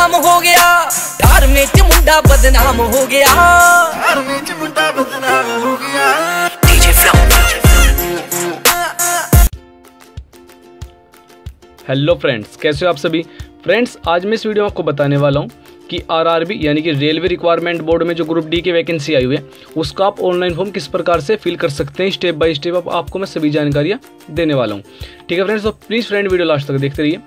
DJ गया। Hello friends कैसे हो आप सभी? फ्रेंड्स आज मैं इस वीडियो में आपको बताने वाला हूँ कि आरआरबी यानी कि रेलवे रिक्वायरमेंट बोर्ड में जो ग्रुप डी की वैकेंसी आई हुई है उसका आप ऑनलाइन फॉर्म किस प्रकार से फिल कर सकते हैं? स्टेप बाय स्टेप अब आपको मैं सभी जानकारियाँ देने वाला हूँ। ठीक है फ्रेंड्स तो प्लीज़ फ्रेंड वीडियो लास्ट तक देखते रहिए।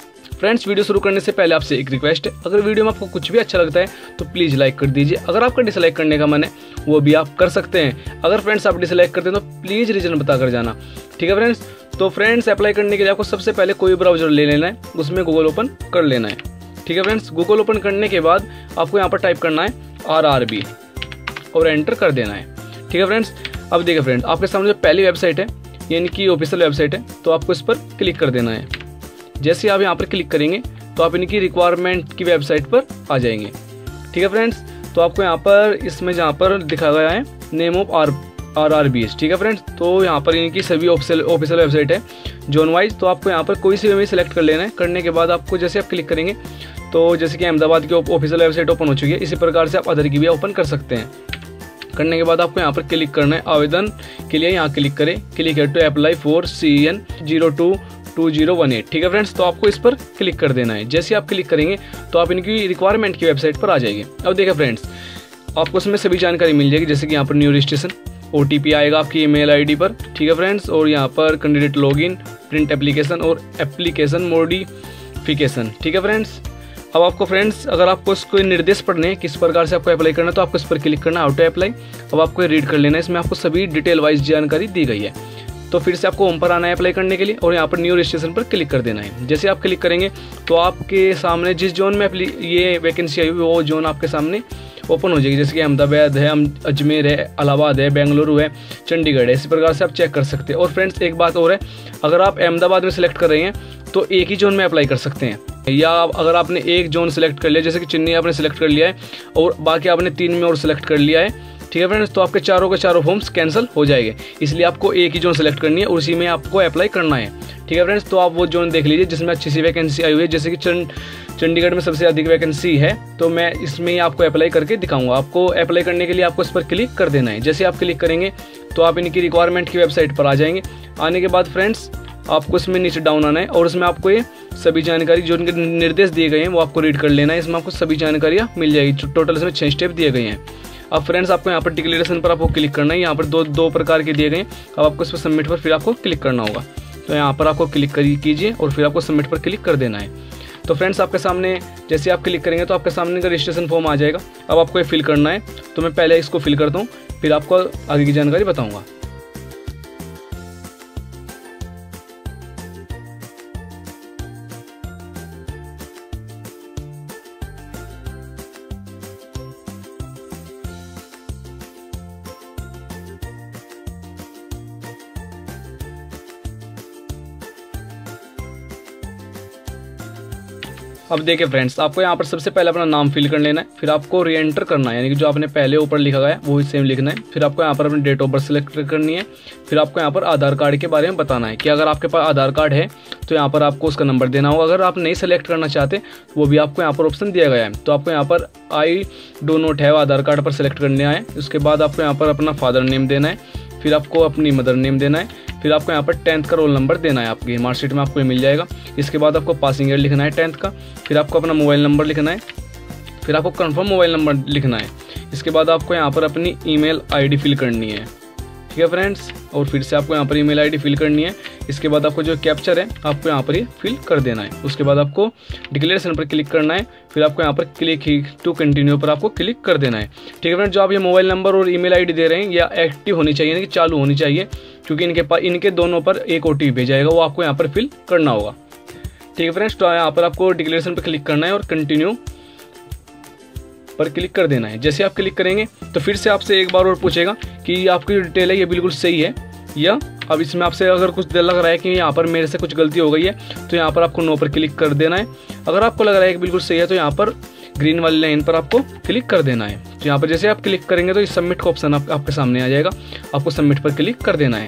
फ्रेंड्स वीडियो शुरू करने से पहले आपसे एक रिक्वेस्ट है। अगर वीडियो में आपको कुछ भी अच्छा लगता है तो प्लीज़ लाइक कर दीजिए। अगर आपका डिसलाइक करने का मन है, वो भी आप कर सकते हैं। अगर फ्रेंड्स आप डिसलाइक करते हैं तो प्लीज़ रीज़न बता कर जाना। ठीक है फ्रेंड्स तो फ्रेंड्स अप्लाई करने के लिए आपको सबसे पहले कोई ब्राउज़र ले लेना है, उसमें गूगल ओपन कर लेना है। ठीक है फ्रेंड्स गूगल ओपन करने के बाद आपको यहाँ पर टाइप करना है आर आर बी और एंटर कर देना है। ठीक है फ्रेंड्स अब देखिए फ्रेंड्स आपके सामने जो पहली वेबसाइट है, यानी कि ऑफिशियल वेबसाइट है तो आपको इस पर क्लिक कर देना है। जैसे आप यहाँ पर क्लिक करेंगे तो आप इनकी रिक्वायरमेंट की वेबसाइट पर आ जाएँगे। ठीक है फ्रेंड्स तो आपको यहाँ पर इसमें जहाँ पर दिखा गया है name of R R R B S ठीक है फ्रेंड्स तो यहाँ पर इनकी सभी ऑफिशियल ऑफिशियल वेबसाइट है जोन वाइज तो आपको यहाँ पर कोई सी भी सिलेक्ट कर लेना है। करने के बाद आपको जैसे आप क्लिक करेंगे तो जैसे कि अहमदाबाद की ऑफिशियल वेबसाइट ओपन हो चुकी है, इसी प्रकार से आप अदर की भी ओपन कर सकते हैं। करने के बाद आपको यहाँ पर क्लिक करना है, आवेदन के लिए यहाँ क्लिक करें। क्लिक है to apply for C N zero two two zero one eight ठीक है फ्रेंड्स तो आपको इस पर क्लिक कर देना है। जैसे आप क्लिक करेंगे तो आप इनकी रिक्वायरमेंट की वेबसाइट पर आ जाएँगे। अब देखिए फ्रेंड्स आपको उसमें सभी जानकारी मिल जाएगी, जैसे कि यहाँ पर न्यू रजिस्ट्रेशन ओटीपी आएगा आपकी ईमेल आईडी पर। ठीक है फ्रेंड्स और यहाँ पर कैंडिडेट लॉगिन प्रिंट एप्लीकेशन और एप्लीकेशन मॉडिफिकेशन ठीक है फ्रेंड्स अब आपको फ्रेंड्स अगर आपको इसको निर्देश पढ़ने हैं, किस प्रकार से आपको अप्लाई करना है तो आपको इस पर क्लिक करना है ऑटो अप्लाई अब आपको रीड कर लेना है। इसमें आपको सभी डिटेल वाइज जानकारी दी गई है। तो फिर से आपको होम पर आना है अप्लाई करने के लिए और यहाँ पर न्यू रजिस्ट्रेशन पर क्लिक कर देना है। जैसे आप क्लिक करेंगे तो आपके सामने जिस जोन में ये वैकेंसी आई हुई, वो जोन आपके सामने ओपन हो जाएगी। जैसे कि अहमदाबाद है अजमेर है, इलाहाबाद है, बेंगलुरु है, चंडीगढ़ है, इसी प्रकार से आप चेक कर सकते हैं। और फ्रेंड्स एक बात और है, अगर आप अहमदाबाद में सिलेक्ट कर रहे हैं तो एक ही जोन में अप्लाई कर सकते हैं। या अगर आपने एक जोन सेलेक्ट कर लिया, जैसे कि चेन्नई आपने सेलेक्ट कर लिया है, और बाकी आपने तीन में और सेलेक्ट कर लिया है ठीक है फ्रेंड्स तो आपके चारों के चारों फॉर्म्स कैंसिल हो जाएँगे। इसलिए आपको एक ही जोन सेलेक्ट करनी है और उसी में आपको अप्लाई करना है। ठीक है फ्रेंड्स तो आप वो जोन देख लीजिए जिसमें अच्छी सी वैकेंसी आई हुई है। जैसे कि चंडीगढ़ में सबसे अधिक वैकेंसी है तो मैं इसमें ही आपको अप्लाई करके दिखाऊँगा। आपको अप्लाई करने के लिए आपको इस पर क्लिक कर देना है। जैसे आप क्लिक करेंगे तो आप इनकी रिक्वायरमेंट की वेबसाइट पर आ जाएँगे। आने के बाद फ्रेंड्स आपको इसमें नीचे डाउन आना है और उसमें आपको ये सभी जानकारी जो इनके निर्देश दिए गए हैं, वो आपको रीड कर लेना है। इसमें आपको सभी जानकारियाँ मिल जाएगी। टोटल इसमें छः स्टेप दिए गए हैं। अब फ्रेंड्स आपको यहाँ पर डिक्लेरेशन पर आपको क्लिक करना है। यहाँ पर दो दो प्रकार के दिए गए अब आपको इस पर सबमिट पर फिर आपको क्लिक करना होगा। तो यहाँ पर आपको क्लिक कीजिए और फिर आपको सबमिट पर क्लिक कर देना है। तो फ्रेंड्स आपके सामने जैसे आप क्लिक करेंगे तो आपके सामने का रजिस्ट्रेशन फॉर्म आ जाएगा। अब आपको ये फिल करना है। तो मैं पहले इसको फिल करता हूँ। फिर आपको आगे की जानकारी बताऊँगा। अब देखिए फ्रेंड्स आपको यहाँ पर सबसे पहले अपना नाम फिल कर लेना है, फिर आपको री एंटर करना है, यानी कि जो आपने पहले ऊपर लिखा गया वो ही सेम लिखना है। फिर आपको यहाँ पर अपनी डेट ऑफ़ बर्थ सेलेक्ट करनी है, फिर आपको यहाँ पर आधार कार्ड के बारे में बताना है कि अगर आपके पास आधार कार्ड है तो यहाँ पर आपको उसका नंबर देना होगा। अगर आप नहीं सेलेक्ट करना चाहते, वो भी आपको यहाँ पर ऑप्शन दिया गया है। तो आपको यहाँ पर आई डो नोट है आधार कार्ड पर सेलेक्ट करने आए उसके बाद आपको यहाँ पर अपना फादर नेम देना है। फिर आपको अपनी मदर नेम देना है। फिर आपको यहाँ पर टेंथ का रोल नंबर देना है आपकी मार्कशीट में आपको मिल जाएगा। इसके बाद आपको पासिंग ईयर लिखना है टेंथ का। फिर आपको अपना मोबाइल नंबर लिखना है। फिर आपको कन्फर्म मोबाइल नंबर लिखना है। इसके बाद आपको यहाँ पर अपनी ईमेल आईडी फिल करनी है। ठीक है फ्रेंड्स और फिर से आपको यहाँ पर ईमेल आईडी फिल करनी है। इसके बाद आपको जो कैप्चर है, आपको यहाँ पर ही फिल कर देना है। उसके बाद आपको डिक्लेरेशन पर क्लिक करना है। फिर आपको यहाँ पर क्लिक ही टू कंटिन्यू पर आपको क्लिक कर देना है। ठीक है फ्रेंड्स जो आप ये मोबाइल नंबर और ईमेल आईडी दे रहे हैं, या एक्टिव होनी चाहिए, यानी कि चालू होनी चाहिए, क्योंकि इनके पास इनके दोनों पर एक ओ भेजा जाएगा, वो आपको यहाँ पर फिल करना होगा। ठीक है फ्रेंड्स तो यहाँ पर आपको डिक्लेरेशन पर क्लिक करना है और कंटिन्यू पर क्लिक कर देना है। जैसे आप क्लिक करेंगे तो फिर से आपसे एक बार और पूछेगा कि आपकी डिटेल है ये बिल्कुल सही है। या अब इसमें आपसे अगर कुछ लग रहा है कि यहाँ पर मेरे से कुछ गलती हो गई है तो यहाँ पर आपको नो पर क्लिक कर देना है। अगर आपको लग रहा है कि बिल्कुल सही है तो यहाँ पर ग्रीन वाली लाइन पर आपको क्लिक कर देना है। तो यहाँ पर जैसे आप क्लिक करेंगे तो इस सबमिट का ऑप्शन आप, आपके सामने आ जाएगा। आपको सबमिट पर क्लिक कर देना है।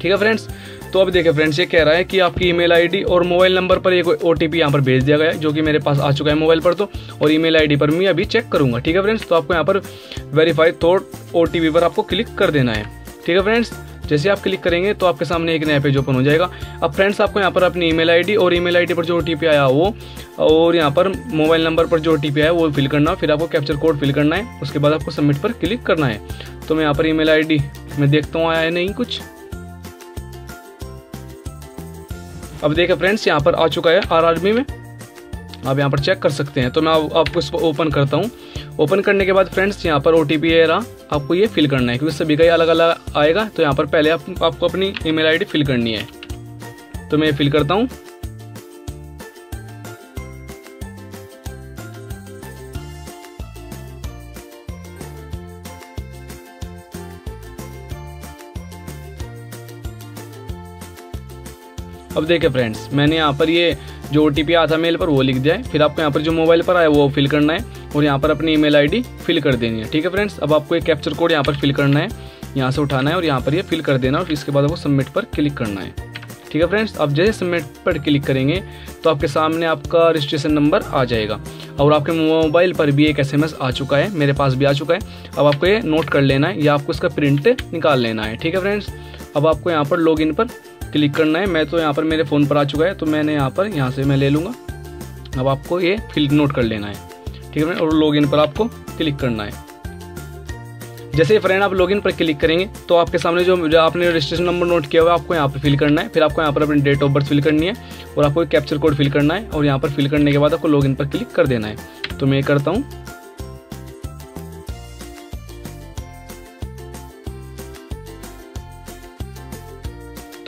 ठीक है फ्रेंड्स तो अब देखिए फ्रेंड्स ये कह रहा है कि आपकी ईमेल आईडी और मोबाइल नंबर पर एक ओ टी यहाँ पर भेज दिया गया है, जो कि मेरे पास आ चुका है मोबाइल पर तो और ईमेल आईडी पर मैं अभी चेक करूँगा, ठीक है फ्रेंड्स तो आपको यहाँ पर वेरीफाई थोट ओ पर आपको क्लिक कर देना है, ठीक है फ्रेंड्स जैसे आप क्लिक करेंगे तो आपके सामने एक नया पेज ओपन हो जाएगा। अब फ्रेंड्स आपको यहाँ पर अपनी ईमेल आईडी और ईमेल आईडी पर जो ओटीपी आया वो, और यहाँ पर मोबाइल नंबर पर जो ओटीपी आया वो फिल करना, फिर आपको कैप्चर कोड फिल करना है, उसके बाद आपको सबमिट पर क्लिक करना है। तो मैं यहाँ पर ईमेल आईडी मैं देखता हूँ आया नहीं कुछ? अब देखिए फ्रेंड्स यहाँ पर आ चुका है आर में। आप यहाँ पर चेक कर सकते हैं। तो मैं आपको इसको ओपन करता हूँ। ओपन करने के बाद फ्रेंड्स यहाँ पर ओ टी पी रहा। आपको ये फिल करना है क्योंकि सभी का अलग अलग आएगा। तो यहाँ पर पहले आप, आपको अपनी ईमेल आईडी फिल करनी है। तो मैं फिल करता हूँ। अब देखिए फ्रेंड्स मैंने यहाँ पर ये जो ओ आया था मेल पर, वो लिख दिया है। फिर आपको यहाँ पर जो मोबाइल पर आया, वो फिल करना है और यहाँ पर अपनी ईमेल आईडी फिल कर देनी है। ठीक है फ्रेंड्स अब आपको एक कैप्चर कोड यहाँ पर फिल करना है। यहाँ से उठाना है और यहाँ पर ये फिल कर देना और इसके बाद आपको सबमिट पर क्लिक करना है। ठीक है फ्रेंड्स अब जैसे सबमिट पर क्लिक करेंगे तो आपके सामने आपका रजिस्ट्रेशन नंबर आ जाएगा। और आपके मोबाइल पर भी एक एसएमएस आ चुका है, मेरे पास भी आ चुका है। अब आपको ये नोट कर लेना है या आपको इसका प्रिंट निकाल लेना है। ठीक है फ्रेंड्स अब आपको यहाँ पर लॉगिन पर क्लिक करना है। मैं तो यहाँ पर मेरे फ़ोन पर आ चुका है तो मैंने यहाँ पर यहाँ से मैं ले लूँगा। अब आपको ये फिल नोट कर लेना है ठीक है और लॉगिन पर आपको क्लिक करना है। जैसे फ्रेंड आप लॉगिन पर क्लिक करेंगे तो आपके सामने जो, जो आपने रजिस्ट्रेशन नंबर नोट किया हुआ है आपको यहाँ पर फिल करना है। फिर आपको यहाँ पर अपनी डेट ऑफ़ बर्थ फिल करनी है और आपको कैप्चर कोड फिल करना है और यहाँ पर फिल करने के बाद आपको लॉगिन पर क्लिक कर देना है। तो मैं करता हूँ।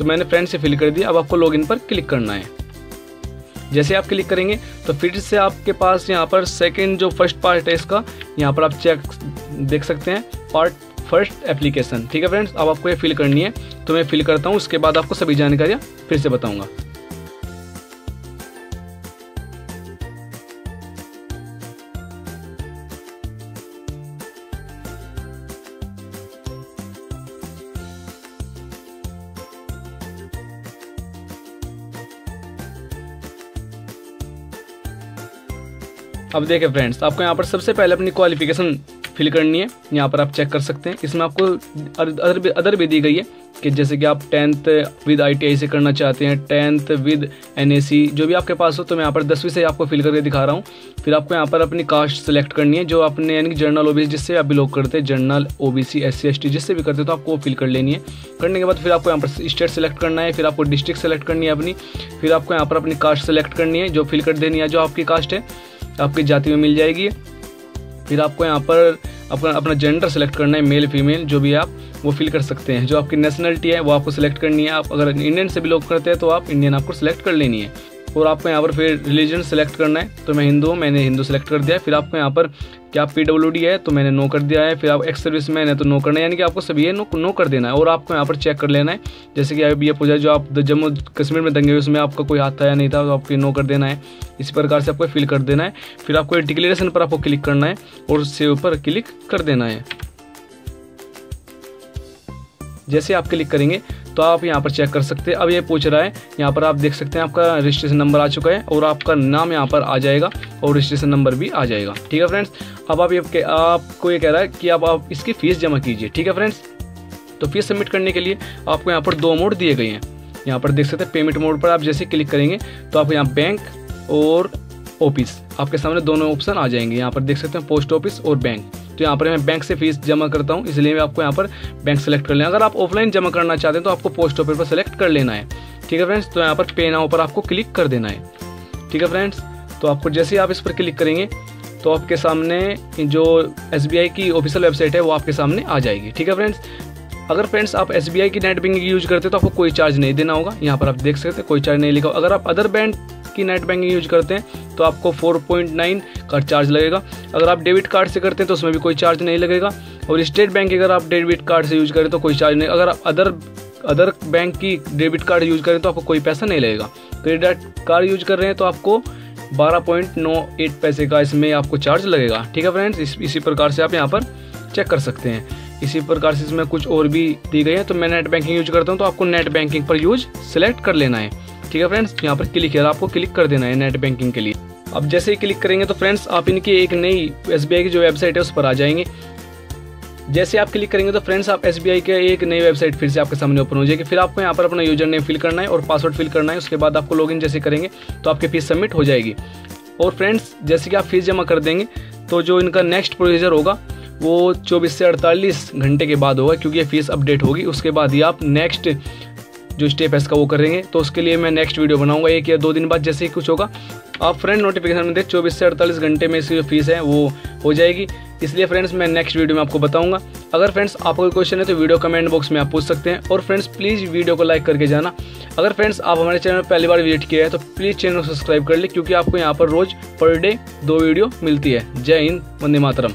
तो मैंने फ्रेंड से फिल कर दिया अब आपको लॉगिन पर क्लिक करना है। जैसे आप क्लिक करेंगे तो फिर से आपके पास यहाँ पर सेकंड जो फ़र्स्ट पार्ट है इसका, यहाँ पर आप चेक देख सकते हैं पार्ट फ़र्स्ट एप्लीकेशन ठीक है फ्रेंड्स अब आपको ये फिल करनी है तो मैं फिल करता हूँ, उसके बाद आपको सभी जानकारियाँ फिर से बताऊँगा। अब देखें फ्रेंड्स आपको यहाँ पर सबसे पहले अपनी क्वालिफिकेशन फिल करनी है। यहाँ पर आप चेक कर सकते हैं। इसमें आपको अदर अदर भी दी गई है कि जैसे कि आप टेंथ विद आईटीआई से करना चाहते हैं टेंथ विद एनएसी जो भी आपके पास हो तो मैं यहाँ पर दसवीं से आपको फिल करके दिखा रहा हूँ। फिर आपको यहाँ पर अपनी कास्ट सेलेक्ट करनी है, जो आपने यानी कि जर्नल ओ जिससे आप बिलोंग करते हैं general O B C S जिससे भी करते तो आपको फिल कर लेनी है। करने के बाद फिर आपको यहाँ पर स्टेट सेलेक्ट करना है, फिर आपको डिस्ट्रिक्ट सेलेक्ट करनी है अपनी। फिर आपको यहाँ पर अपनी कास्ट सेलेक्ट करनी है, जो फिल कर देनी है, जो आपकी कास्ट है। आपकी जाति में मिल जाएगी। फिर आपको यहाँ पर अपना अपना जेंडर सेलेक्ट करना है मेल फीमेल जो भी आप, वो फिल कर सकते हैं। जो आपकी नेशनलिटी है, वो आपको सेलेक्ट करनी है। आप अगर इंडियन से बिलोंग करते हैं तो आप इंडियन आपको सिलेक्ट कर लेनी है। और आपको यहाँ पर फिर रिलीजन सेलेक्ट करना है। तो मैं हिंदू हूँ, मैंने हिंदू सेलेक्ट कर दिया है। फिर आपको यहाँ पर क्या पी डब्ल्यू डी है तो मैंने नो कर दिया है। फिर आप एक्स सर्विस मैन है तो नो करना है। यानी कि आपको सभी ये नो नो कर देना है और आपको यहाँ पर चेक कर लेना है। जैसे कि अभी ये पूछा जो आप जम्मू कश्मीर में दंगे हुए उसमें आपका कोई हाथ था या नहीं था तो आपको नो कर देना है। इसी प्रकार से आपको फिल कर देना है। फिर आपको डिक्लेरेशन पर आपको क्लिक करना है और सेव पर क्लिक कर देना है। जैसे आप क्लिक करेंगे तो आप यहाँ पर चेक कर सकते हैं। अब ये पूछ रहा है, यहाँ पर आप देख सकते हैं आपका रजिस्ट्रेशन नंबर आ चुका है और आपका नाम यहाँ पर आ जाएगा और रजिस्ट्रेशन नंबर भी आ जाएगा। ठीक है फ्रेंड्स अब आप ये आपको ये कह रहा है कि अब आप इसकी फ़ीस जमा कीजिए। ठीक है फ्रेंड्स तो फ़ीस सबमिट करने के लिए आपको यहाँ पर दो मोड दिए गए हैं। यहाँ पर देख सकते हैं पेमेंट मोड पर आप जैसे क्लिक करेंगे तो आप यहाँ बैंक और ऑफ़िस आपके सामने दोनों ऑप्शन आ जाएँगे। यहाँ पर देख सकते हैं पोस्ट ऑफ़िस और बैंक तो यहाँ पर मैं बैंक से फ़ीस जमा करता हूँ, इसलिए मैं आपको यहाँ पर बैंक सेलेक्ट कर लेना अगर आप ऑफलाइन जमा करना चाहते हैं तो आपको पोस्ट ऑफ़िस पर सेलेक्ट कर लेना है। ठीक है फ्रेंड्स तो यहाँ पर पे नाउ पर आपको क्लिक कर देना है। ठीक है फ्रेंड्स तो आपको जैसे ही आप इस पर क्लिक करेंगे तो आपके सामने जो एसबीआई की ऑफिशियल वेबसाइट है, वो आपके सामने आ जाएगी। ठीक है फ्रेंड्स अगर फ्रेंड्स आप एसबीआई की नेट बैंकिंग यूज़ करते हैं तो आपको कोई चार्ज नहीं देना होगा। यहाँ पर आप देख सकते हैं, कोई चार्ज नहीं लिखा अगर आप अदर बैंक की नेट बैंकिंग यूज़ करते हैं तो आपको 4.9 का चार्ज लगेगा। अगर आप डेबिट कार्ड से करते हैं तो उसमें भी कोई चार्ज नहीं लगेगा। और स्टेट बैंक अगर आप डेबिट कार्ड से यूज़ करें तो कोई चार्ज नहीं। अगर आप अदर अदर बैंक की डेबिट कार्ड यूज़ करें तो आपको कोई पैसा नहीं लगेगा। क्रेडिट कार्ड यूज़ कर रहे हैं तो आपको 12.98 पैसे का इसमें आपको चार्ज लगेगा। ठीक है फ्रेंड्स इस, इसी प्रकार से आप यहाँ पर चेक कर सकते हैं। इसी प्रकार से इसमें कुछ और भी दी गई है तो मैं नेट बैंकिंग यूज़ करता हूँ तो आपको नेट बैंकिंग पर यूज़ सेलेक्ट कर लेना है। ठीक है फ्रेंड्स? यहाँ पर क्लिक है आपको क्लिक कर देना है नेट बैंकिंग के लिए। अब जैसे ही क्लिक करेंगे तो फ्रेंड्स, आप इनकी एक नई एसबीआई की जो वेबसाइट है उस पर आ जाएँगे। जैसे आप क्लिक करेंगे तो फ्रेंड्स, आप एसबीआई के एक नई वेबसाइट फिर से आपके सामने ओपन हो जाएगी। फिर आपको यहाँ पर अपना यूज़र नेम फिल करना है और पासवर्ड फिल करना है। उसके बाद आपको लॉगिन जैसे करेंगे तो आपकी फ़ीस सबमिट हो जाएगी। और फ्रेंड्स, जैसे कि आप फ़ीस जमा कर देंगे तो जो इनका नेक्स्ट प्रोसीजर होगा, वो 24 से 48 घंटे के बाद होगा, क्योंकि ये फ़ीस अपडेट होगी। उसके बाद ही आप नेक्स्ट जो स्टेप है इसका वो करेंगे। तो उसके लिए मैं नेक्स्ट वीडियो बनाऊँगा, एक या दो दिन बाद जैसे ही कुछ होगा। आप फ्रेंड नोटिफिकेशन में देख, चौबीस से अड़तालीस घंटे में इसकी जो फ़ीस है, वो हो जाएगी। इसलिए फ्रेंड्स मैं नेक्स्ट वीडियो में आपको बताऊँगा। अगर फ्रेंड्स आपका कोई क्वेश्चन है तो वीडियो कमेंट बॉक्स में आप पूछ सकते हैं। और फ्रेंड्स प्लीज़ वीडियो को लाइक करके जाना। अगर फ्रेंड्स आप हमारे चैनल पहली बार विज़िट किया है तो प्लीज़ चैनल को सब्सक्राइब कर ले, क्योंकि आपको यहाँ पर रोज़ पर डे दो वीडियो मिलती है। जय हिंद, वंदे मातरम।